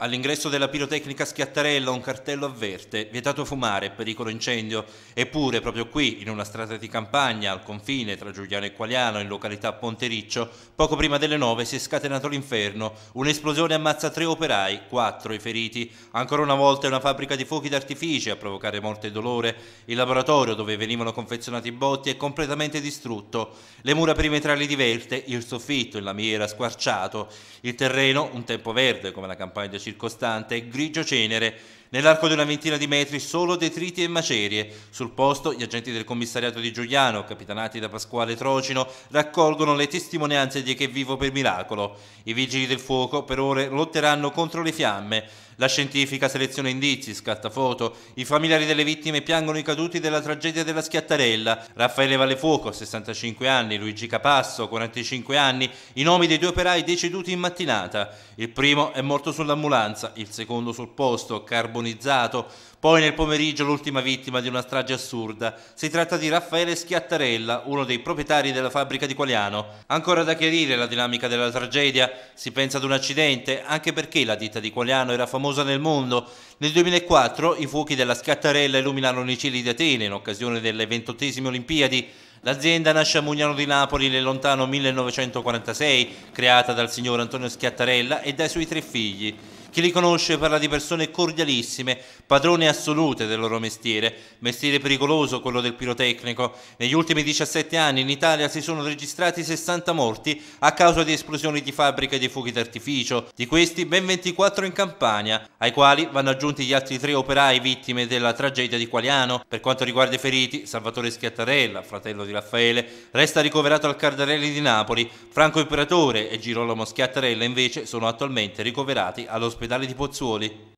All'ingresso della pirotecnica Schiattarella un cartello avverte, vietato fumare, pericolo incendio. Eppure, proprio qui, in una strada di campagna, al confine tra Giuliano e Qualiano, in località Pontericcio, poco prima delle nove si è scatenato l'inferno. Un'esplosione ammazza tre operai, quattro i feriti. Ancora una volta è una fabbrica di fuochi d'artifici a provocare morte e dolore. Il laboratorio dove venivano confezionati i botti è completamente distrutto. Le mura perimetrali di verte, il soffitto in lamiera squarciato. Il terreno, un tempo verde come la campagna di circostante, grigio cenere. Nell'arco di una ventina di metri solo detriti e macerie. Sul posto gli agenti del commissariato di Giuliano, capitanati da Pasquale Trocino, raccolgono le testimonianze di che vivo per miracolo. I vigili del fuoco per ore lotteranno contro le fiamme. La scientifica seleziona indizi, scatta foto. I familiari delle vittime piangono i caduti della tragedia della Schiattarella. Raffaele Vallefuoco, 65 anni, Luigi Capasso, 45 anni, i nomi dei due operai deceduti in mattinata. Il primo è morto sull'ambulanza, il secondo sul posto, carbonizzato. Poi nel pomeriggio l'ultima vittima di una strage assurda. Si tratta di Raffaele Schiattarella, uno dei proprietari della fabbrica di Qualiano. Ancora da chiarire la dinamica della tragedia. Si pensa ad un accidente, anche perché la ditta di Qualiano era famosa nel mondo. Nel 2004 i fuochi della Scattarella illuminarono i cieli di Atene in occasione delle 28 Olimpiadi. L'azienda nasce a Mugnano di Napoli nel lontano 1946, creata dal signor Antonio Schiattarella e dai suoi tre figli. Chi li conosce parla di persone cordialissime, padrone assolute del loro mestiere, mestiere pericoloso quello del pirotecnico. Negli ultimi 17 anni in Italia si sono registrati 60 morti a causa di esplosioni di fabbriche e di fuochi d'artificio, di questi ben 24 in Campania, ai quali vanno aggiunti gli altri tre operai vittime della tragedia di Qualiano. Per quanto riguarda i feriti, Salvatore Schiattarella, fratello di Raffaele, resta ricoverato al Cardarelli di Napoli, Franco Imperatore e Girolamo Schiattarella invece sono attualmente ricoverati all'ospedale all'ospedale di Pozzuoli.